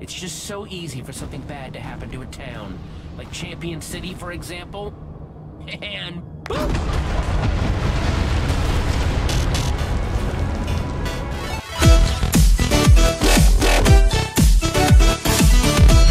It's just so easy for something bad to happen to a town. Like Champion City, for example. And boom!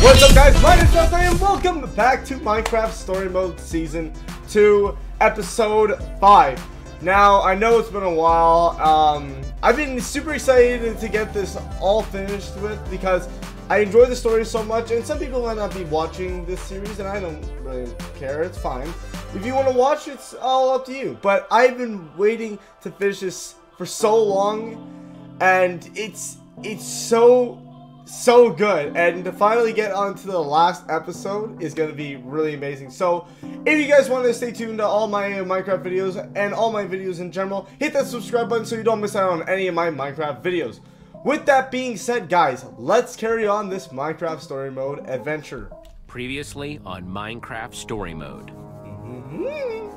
What's up guys, my name is Justin and welcome back to Minecraft Story Mode Season 2, Episode 5. Now, I know it's been a while, um, I've been super excited to get this all finished with because I enjoy the story so much and some people might not be watching this series and I don't really care, it's fine. If you want to watch, it's all up to you, but I've been waiting to finish this for so long and it's, it's so so good. And to finally get onto the last episode is going to be really amazing. So if you guys want to stay tuned to all my minecraft videos and all my videos in general hit that subscribe button so you don't miss out on any of my minecraft videos with that being said guys let's carry on this minecraft story mode adventure Previously on Minecraft Story Mode. Mm-hmm.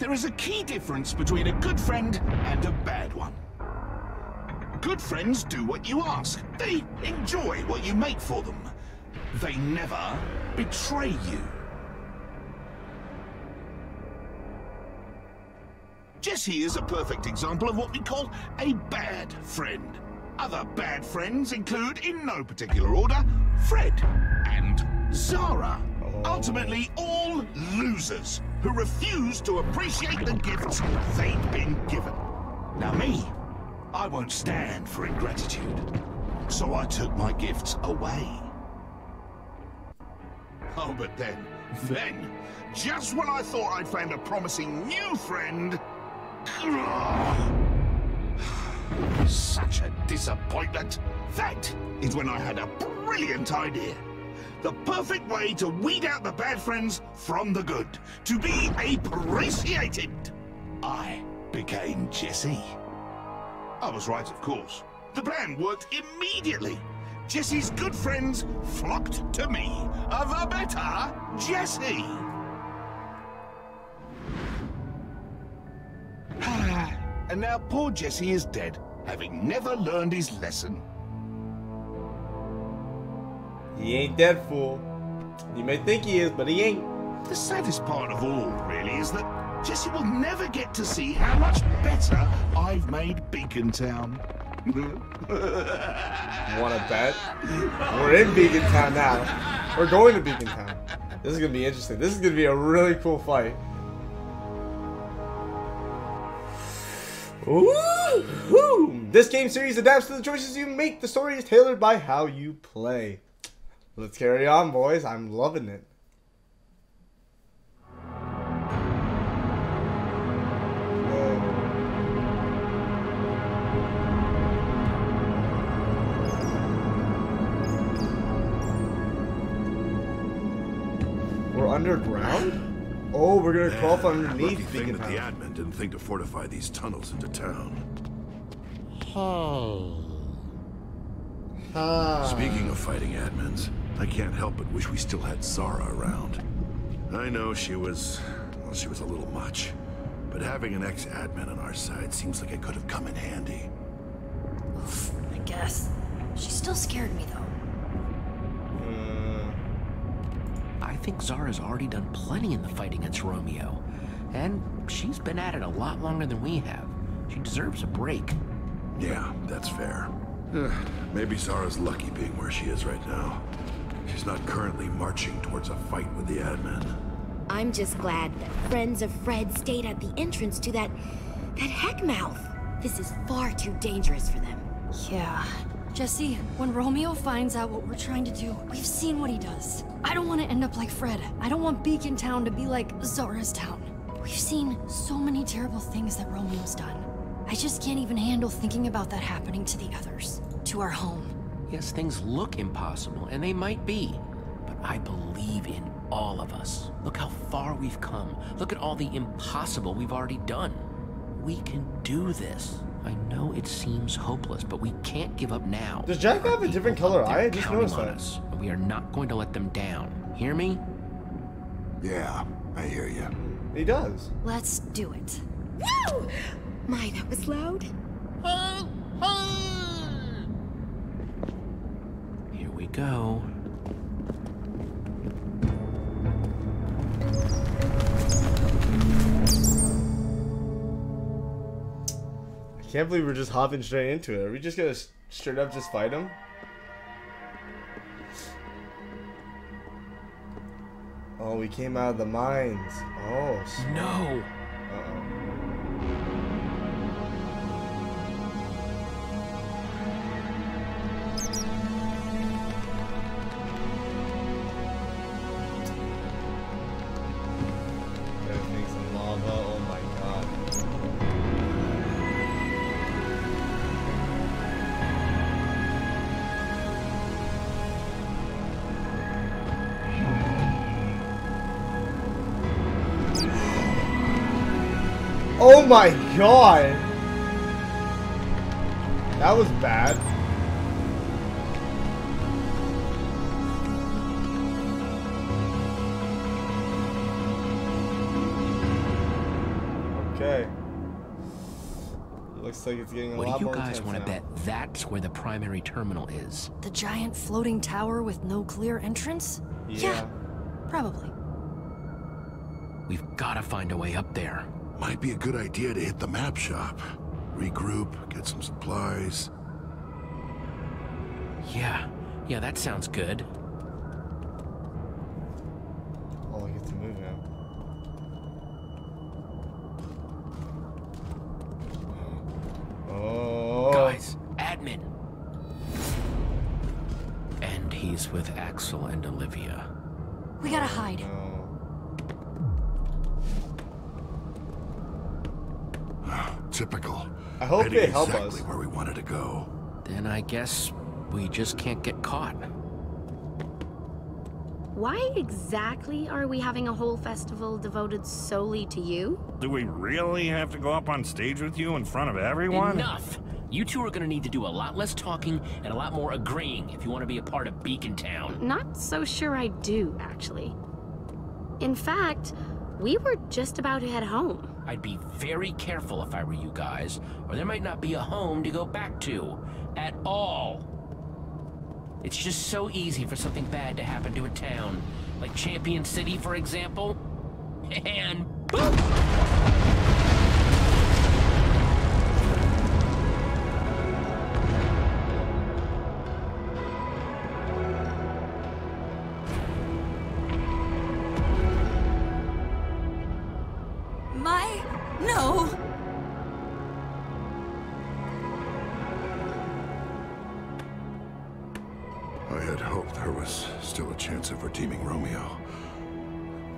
There is a key difference between a good friend and a bad one. Good friends do what you ask. They enjoy what you make for them. They never betray you. Jesse is a perfect example of what we call a bad friend. Other bad friends include, in no particular order, Fred and Xara. Ultimately, all losers who refuse to appreciate the gifts they've been given. Now me, I won't stand for ingratitude. So I took my gifts away. Oh, but then, then, just when I thought I'd found a promising new friend, such a disappointment. That is when I had a brilliant idea. The perfect way to weed out the bad friends from the good. To be appreciated. I became Jesse. I was right, of course. The plan worked immediately. Jesse's good friends flocked to me. Uh, the better Jesse. and now poor Jesse is dead, having never learned his lesson. he ain't dead fool. You may think he is but he ain't. The saddest part of all, really, is that Jesse will never get to see how much better I've made Beacon Town. want to bet? We're in beacon town now. We're going to beacon town. This is gonna be interesting. This is gonna be a really cool fight Ooh. This game series adapts to the choices you make. The story is tailored by how you play. Let's carry on, boys. I'm loving it. We're underground? Oh, we're gonna crawl from Lucky underneath thing that the admin didn't think to fortify these tunnels into town. Ah. Speaking of fighting admins, I can't help but wish we still had Xara around. I know she was, well, she was a little much. But having an ex-admin on our side seems like it could have come in handy. I guess. She still scared me think Xara's already done plenty in the fight against Romeo. And she's been at it a lot longer than we have. She deserves a break. Yeah, that's fair. Maybe Xara's lucky being where she is right now. She's not currently marching towards a fight with the admin. I'm just glad that friends of Fred stayed at the entrance to that... that heck mouth. This is far too dangerous for them. Yeah. Jesse, when Romeo finds out what we're trying to do, we've seen what he does. I don't want to end up like Fred. I don't want Beacon Town to be like Xara's town. We've seen so many terrible things that Romeo's done. I just can't even handle thinking about that happening to the others. To our home. Yes, things look impossible, and they might be. But I believe in all of us. Look how far we've come. Look at all the impossible we've already done. We can do this. I know it seems hopeless, but we can't give up now. Does Jack have a different color eye? I just noticed that. Us. We are not going to let them down. Hear me? Yeah, I hear you. He does. Let's do it. Woo! My, that was loud. Here we go. Can't believe we're just hopping straight into it. Are we just gonna straight up just fight him? Oh, we came out of the mines. Oh, s- No! Oh my god! That was bad. Okay. Looks like it's getting a What lot do you guys want to bet that's where the primary terminal is? The giant floating tower with no clear entrance? Yeah. Probably. We've got to find a way up there. Might be a good idea to hit the map shop. Regroup, get some supplies. Yeah, yeah, that sounds good. Help exactly us. where we wanted to go. Then I guess we just can't get caught. Why exactly are we having a whole festival devoted solely to you? Do we really have to go up on stage with you in front of everyone? Enough! You two are gonna need to do a lot less talking and a lot more agreeing if you want to be a part of Beacon Town. Not so sure I do, actually. In fact, we were just about to head home. I'd be very careful if I were you guys, or there might not be a home to go back to. At all. It's just so easy for something bad to happen to a town. Like Champion City, for example. And boom! Redeeming Romeo.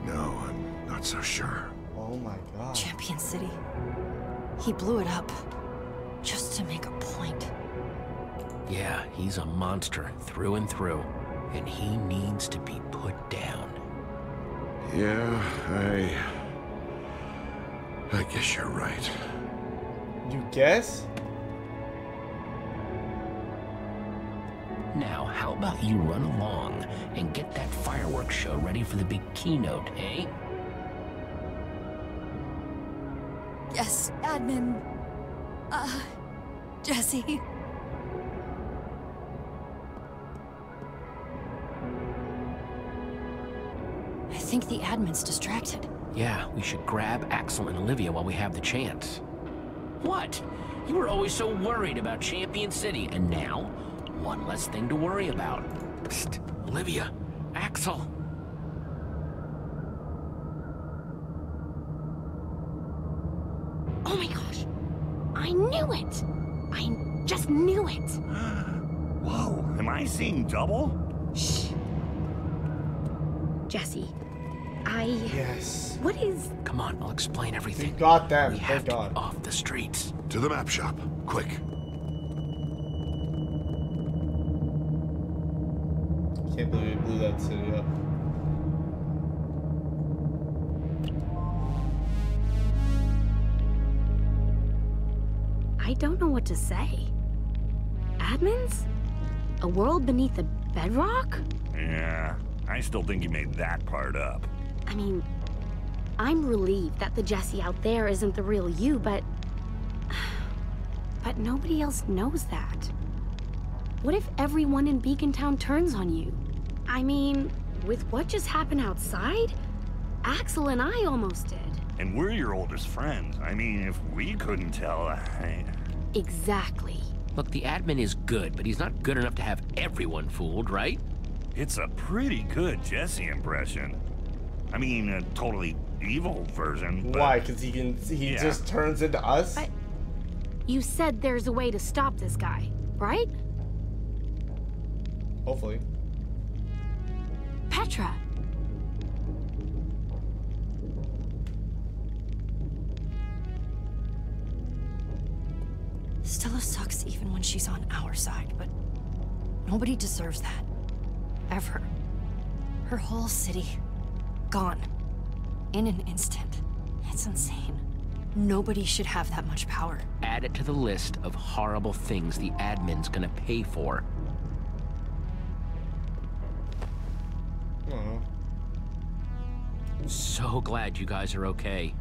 No, I'm not so sure. Oh my god. Champion City. He blew it up. Just to make a point. Yeah, he's a monster through and through. And he needs to be put down. Yeah, I... I guess you're right. You guess? Now, how about you run along and get that fireworks show ready for the big keynote, eh? Yes, admin. Uh. Jesse. I think the admin's distracted. Yeah, we should grab Axel and Olivia while we have the chance. What? You were always so worried about Champion City, and now, one less thing to worry about. Psst, Olivia, Axel. Oh my gosh! I knew it! I just knew it! Whoa, am I seeing double? Shh. Jesse, I. Yes. What is. Come on, I'll explain We everything. got them. We Thank have to God. get off the streets. To the map shop, quick. Blew that city up. I don't know what to say. Admins? A world beneath the bedrock? Yeah, I still think you made that part up. I mean, I'm relieved that the Jesse out there isn't the real you, but. But nobody else knows that. What if everyone in Beacon Town turns on you? I mean, with what just happened outside, Axel and I almost did. And we're your oldest friends. I mean, if we couldn't tell, I... Exactly. Look, the admin is good, but he's not good enough to have everyone fooled, right? It's a pretty good Jesse impression. I mean, a totally evil version. But Why? Because he can. He Yeah. just turns into us. I- You said there's a way to stop this guy, right? Hopefully. Stella sucks even when she's on our side, but nobody deserves that. Ever. Her whole city. Gone. In an instant. It's insane. Nobody should have that much power. Add it to the list of horrible things the admin's gonna pay for. So glad you guys are okay.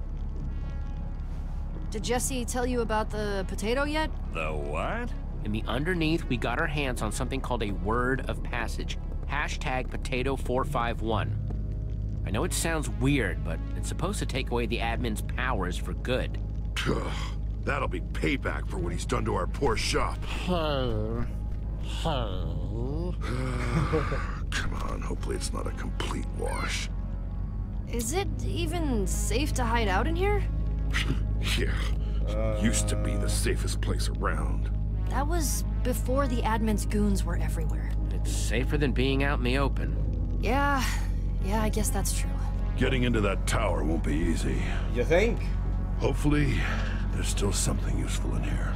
Did Jesse tell you about the potato yet? The what? In the underneath, we got our hands on something called a word of passage. Hashtag potato451. I know it sounds weird, but it's supposed to take away the admin's powers for good. Ugh, That'll be payback for what he's done to our poor shop. Come on, hopefully it's not a complete wash. Is it even safe to hide out in here? Yeah, used to be the safest place around. That was before the admin's goons were everywhere. It's safer than being out in the open. Yeah, yeah, I guess that's true. Getting into that tower won't be easy. You think? Hopefully, there's still something useful in here.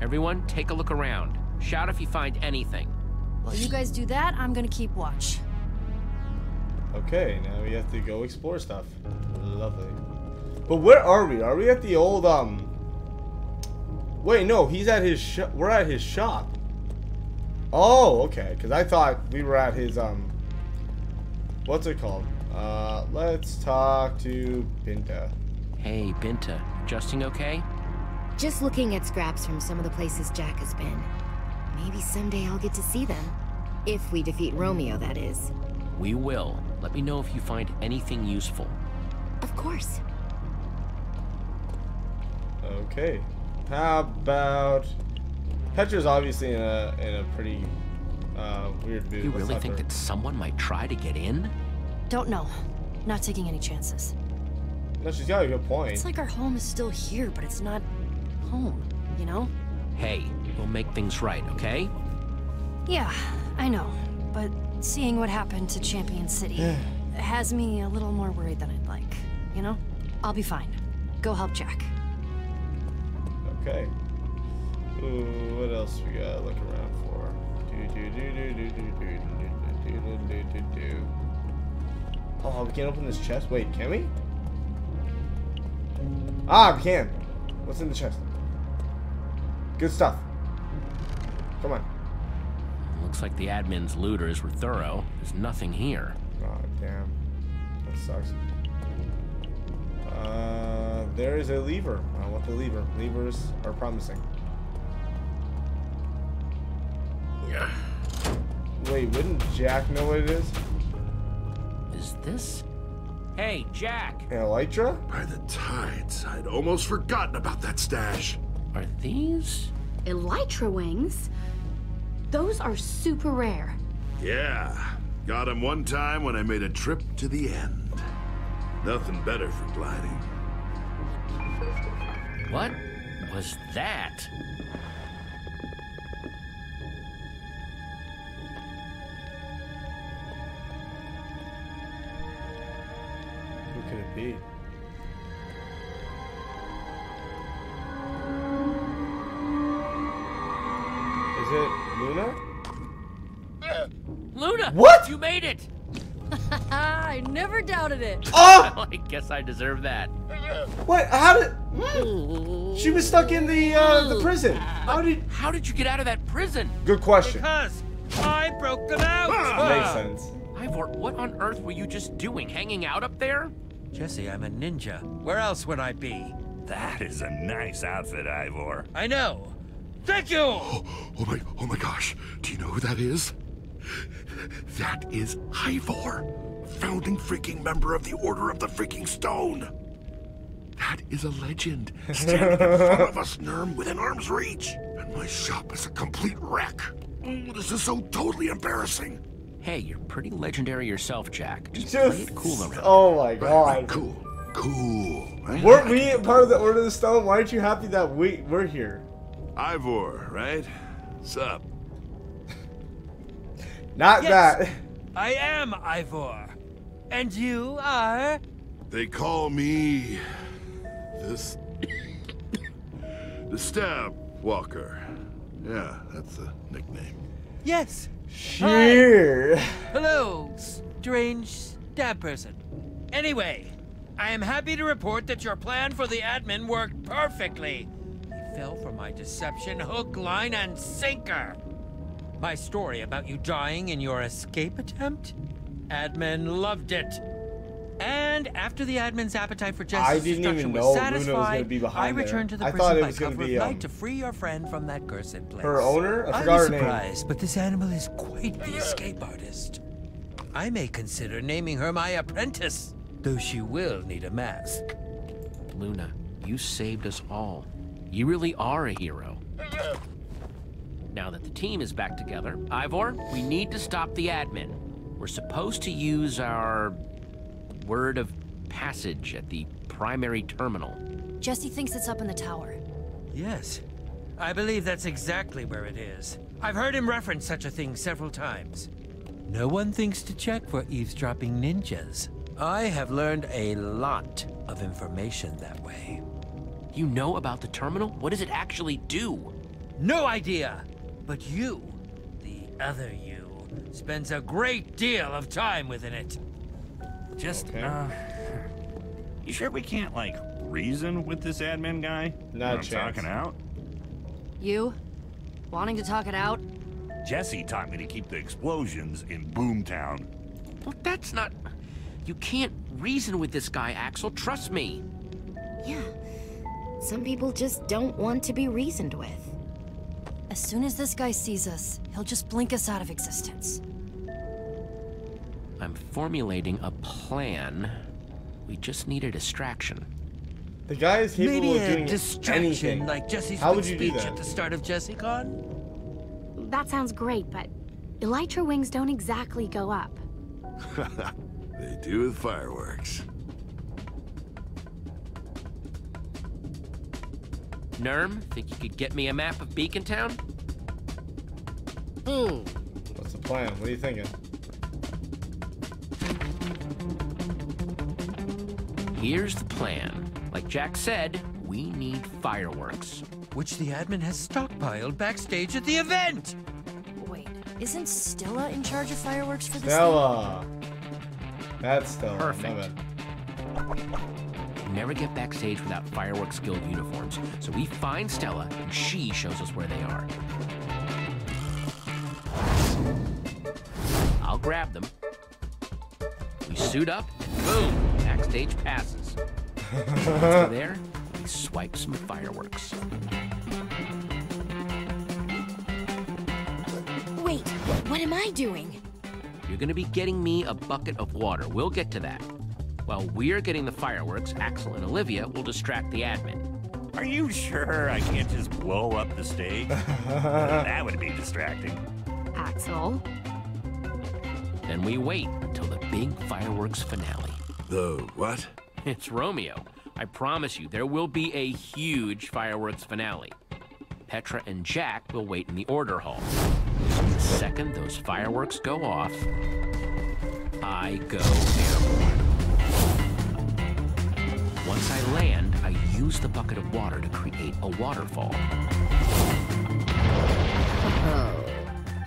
Everyone, take a look around. Shout if you find anything. While you guys do that, I'm gonna keep watch. Okay, now we have to go explore stuff. Lovely. But where are we? Are we at the old um? Wait, no, he's at his shop. We're at his shop. Oh, okay. Because I thought we were at his um. What's it called? Uh, let's talk to Binta. Hey, Binta, adjusting okay? Just looking at scraps from some of the places Jack has been. Maybe someday I'll get to see them. If we defeat Romeo, that is. We will. Let me know if you find anything useful. Of course. Okay. How about Petra's obviously in a in a pretty uh, weird mood. You Let's really think her. that someone might try to get in? Don't know. Not taking any chances. No, she's got a good point. It's like our home is still here, but it's not home, you know? Hey, we'll make things right, okay? Yeah, I know. But Seeing what happened to Champion City has me a little more worried than I'd like. You know? I'll be fine. Go help Jack. Okay. Ooh, what else we gotta look around for? Oh, we can't open this chest. Wait, can we? Ah, we can. What's in the chest? Good stuff. Come on. Looks like the admin's looters were thorough. There's nothing here. Oh, damn. That sucks. Uh, there is a lever. I want the lever. Levers are promising. Yeah. Wait, wouldn't Jack know what it is? Is this? Hey, Jack! An elytra? By the tides, I'd almost forgotten about that stash. Are these? Elytra wings? Those are super rare. Yeah, got him one time when I made a trip to the end. Nothing better for gliding. What was that? Who could it be? Luna! You made it! I never doubted it. Oh! I guess I deserve that. What? How did? Hmm? She was stuck in the uh, the prison. How did? How did you get out of that prison? Good question. Because I broke them out. Ah, ah. Makes sense. Ivor, what on earth were you just doing? Hanging out up there? Jesse, I'm a ninja. Where else would I be? That is a nice outfit, Ivor. I know. Thank you. Oh my, oh my gosh. Do you know who that is? That is Ivor, founding freaking member of the Order of the Freaking Stone. That is a legend, standing in front of us, Nurm, within arm's reach. And my shop is a complete wreck. Oh, this is so totally embarrassing. Hey, you're pretty legendary yourself, Jack. Just, Just play it cool around. oh my Right, right, god. cool, cool. right? Weren't we part of the Order of the Stone? Why aren't you happy that we we're here? Ivor, right? Sup? Not Yes. that. I am Ivor. And you are? They call me this the Stab Walker. Yeah, that's the nickname. Yes. Cheer. Hello, strange stab person. Anyway, I am happy to report that your plan for the admin worked perfectly. He fell for my deception hook, line, and sinker. My story about you dying in your escape attempt? Admin loved it. And after the admin's appetite for I justice didn't destruction even was know Luna was satisfied, gonna be behind I there. returned to the I prison thought it by was gonna cover be, of um, night to free your friend from that cursed place. Her owner? I I forgot was her name. surprised, but this animal is quite the escape artist. I may consider naming her my apprentice, though she will need a mask. Luna, you saved us all. You really are a hero. Now that the team is back together, Ivor, we need to stop the admin. We're supposed to use our word of passage at the primary terminal. Jesse thinks it's up in the tower. Yes, I believe that's exactly where it is. I've heard him reference such a thing several times. No one thinks to check for eavesdropping ninjas. I have learned a lot of information that way. You know about the terminal? What does it actually do? No idea! But you, the other you, spends a great deal of time within it. Just, Okay. uh. You sure we can't, like, reason with this admin guy? Not a When I'm chance. talking out? You? Wanting to talk it out? Jesse taught me to keep the explosions in Boomtown. Well, that's not. You can't reason with this guy, Axel. Trust me. Yeah. Some people just don't want to be reasoned with. As soon as this guy sees us, he'll just blink us out of existence. I'm formulating a plan. We just need a distraction. The guy is capable Maybe of a doing distraction anything. like Jesse's How would you do speech that? at the start of JesseCon? That sounds great, but elytra wings don't exactly go up. They do with fireworks. Nurm, think you could get me a map of Beacon Town? Hmm. What's the plan? What are you thinking? Here's the plan. Like Jack said, we need fireworks. Which the admin has stockpiled backstage at the event! Wait, isn't Stella in charge of fireworks for this thing? Stella. That's Stella. Perfect. My bad. We never get backstage without Fireworks Guild uniforms, so we find Stella and she shows us where they are. I'll grab them. We suit up, and boom, backstage passes. Once there, we swipe some fireworks. Wait, what am I doing? You're gonna be getting me a bucket of water. We'll get to that. While we're getting the fireworks, Axel and Olivia will distract the admin. Are you sure I can't just blow up the stage? that would be distracting. Axel? Then we wait until the big fireworks finale. The what? It's Romeo. I promise you, there will be a huge fireworks finale. Petra and Jack will wait in the order hall. The second those fireworks go off, I go airborne. Once I land, I use the bucket of water to create a waterfall. Oh,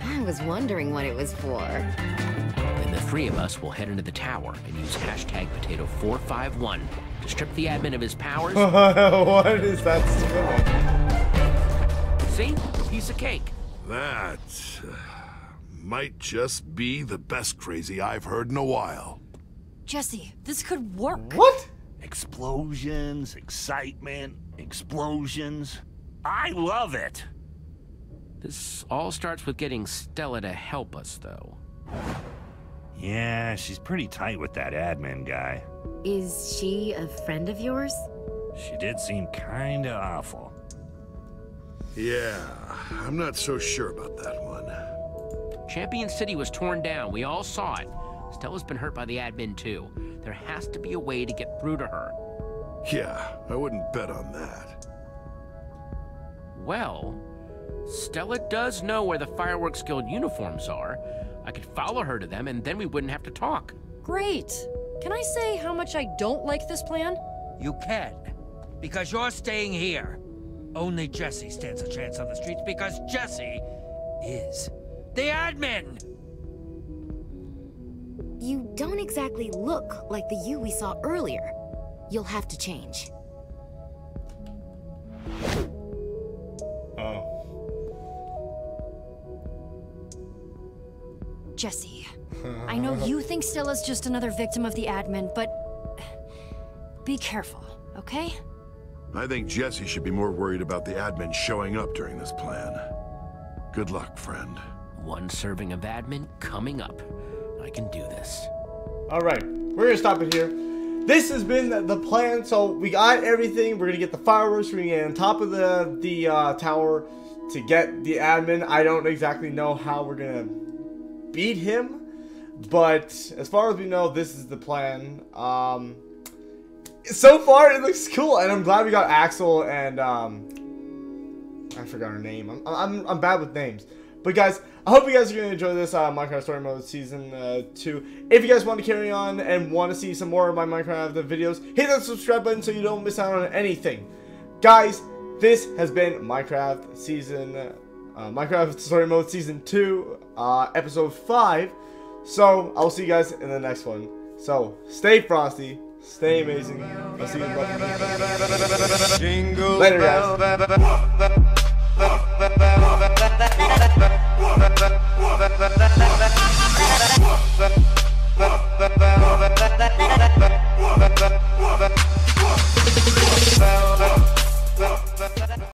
I was wondering what it was for. Then the three of us will head into the tower and use hashtag potato451 to strip the admin of his powers. what is that spelling? See? Piece of cake. That uh, might just be the best crazy I've heard in a while. Jesse, this could work. What? Explosions, excitement, explosions. I love it. This all starts with getting Stella to help us, though. Yeah, she's pretty tight with that admin guy. Is she a friend of yours? She did seem kinda awful. Yeah, I'm not so sure about that one. Champion City was torn down. We all saw it. Stella's been hurt by the admin, too. There has to be a way to get through to her. Yeah, I wouldn't bet on that. Well, Stella does know where the Fireworks Guild uniforms are. I could follow her to them, and then we wouldn't have to talk. Great. Can I say how much I don't like this plan? You can. Because you're staying here. Only Jesse stands a chance on the streets because Jesse is the admin! You don't exactly look like the you we saw earlier. You'll have to change. Oh. Jesse, I know you think Stella's just another victim of the admin, but be careful, okay? I think Jesse should be more worried about the admin showing up during this plan. Good luck, friend. One serving of admin coming up. I can do this. All right, we're gonna stop it here. This has been the plan. So we got everything. We're gonna get the fireworks. We're gonna get on top of the the uh, tower to get the admin. I don't exactly know how we're gonna beat him, but as far as we know, this is the plan. Um, so far, it looks cool, and I'm glad we got Axel and um, I forgot her name. I'm, I'm I'm bad with names. But guys, I hope you guys are going to enjoy this uh, Minecraft Story Mode Season uh, 2. If you guys want to carry on and want to see some more of my Minecraft videos, hit that subscribe button so you don't miss out on anything. Guys, this has been Minecraft Season, uh, Minecraft Story Mode Season 2, uh, Episode 5. So, I'll see you guys in the next one. So, stay frosty, stay amazing. I'll see you in the Later, guys.